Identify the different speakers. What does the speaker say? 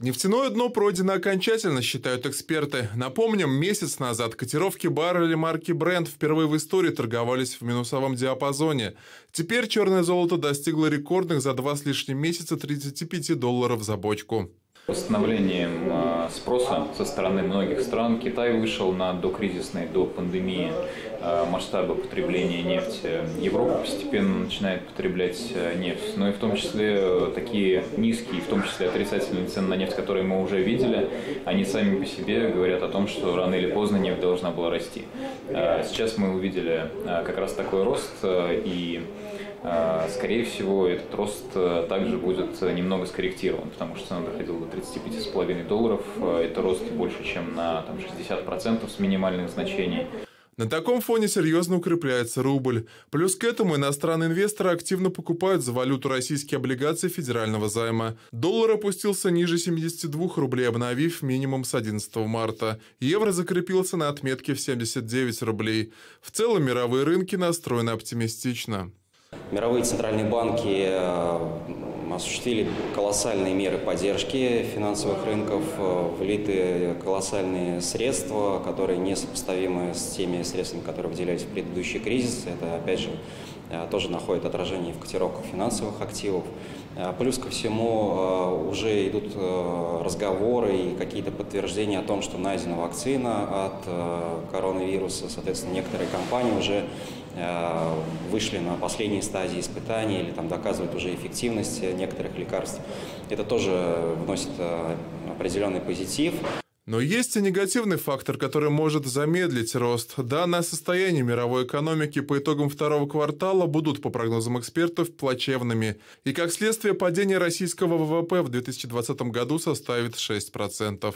Speaker 1: Нефтяное дно пройдено окончательно, считают эксперты. Напомним, месяц назад котировки барреля марки Brent впервые в истории торговались в минусовом диапазоне. Теперь черное золото достигло рекордных за два с лишним месяца 35 долларов за бочку.
Speaker 2: Восстановлением а, спроса со стороны многих стран Китай вышел на докризисные, до пандемии а, масштабы потребления нефти. Европа постепенно начинает потреблять а, нефть, но и в том числе э, такие низкие, в том числе отрицательные цены на нефть, которые мы уже видели, они сами по себе говорят о том, что рано или поздно нефть должна была расти. Сейчас мы увидели как раз такой рост и скорее всего, этот рост э, также будет э, немного скорректирован, потому что цена доходила до 35,5 долларов. Э, это рост больше, чем на там, 60% с минимальных значений.
Speaker 1: На таком фоне серьезно укрепляется рубль. Плюс к этому иностранные инвесторы активно покупают за валюту российские облигации федерального займа. Доллар опустился ниже 72 рублей, обновив минимум с 11 марта. Евро закрепился на отметке в 79 рублей. В целом мировые рынки настроены оптимистично.
Speaker 3: Мировые центральные банки э, осуществили колоссальные меры поддержки финансовых рынков, э, влиты колоссальные средства, которые несопоставимы с теми средствами, которые выделялись в предыдущий кризис. Это, опять же, э, тоже находит отражение в котировках финансовых активов. Плюс ко всему уже идут разговоры и какие-то подтверждения о том, что найдена вакцина от коронавируса. Соответственно, некоторые компании уже вышли на последней стадии испытаний или там доказывают уже эффективность некоторых лекарств. Это тоже вносит э, определенный позитив.
Speaker 1: Но есть и негативный фактор, который может замедлить рост. Данное состояние мировой экономики по итогам второго квартала будут, по прогнозам экспертов, плачевными. И как следствие падение российского ВВП в 2020 году составит 6%.